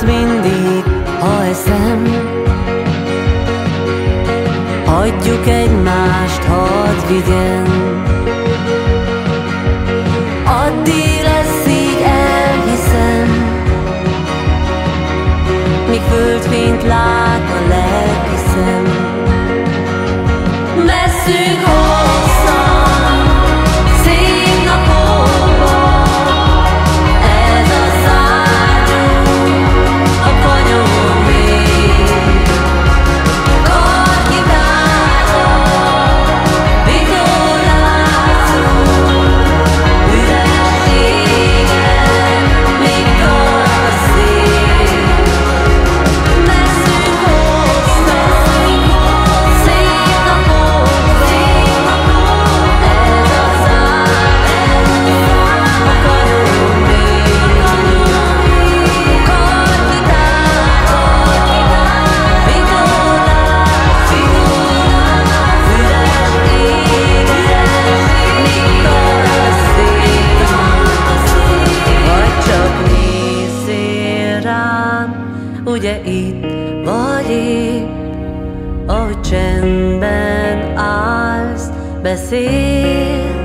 jutsz mindig, ha eszem. Hagyjuk egymást, hadd vigyen. Addig lesz így, elhiszem. Míg földfényt lát a lehet ugye itt vagy itt, ahogy csendben állsz, beszél.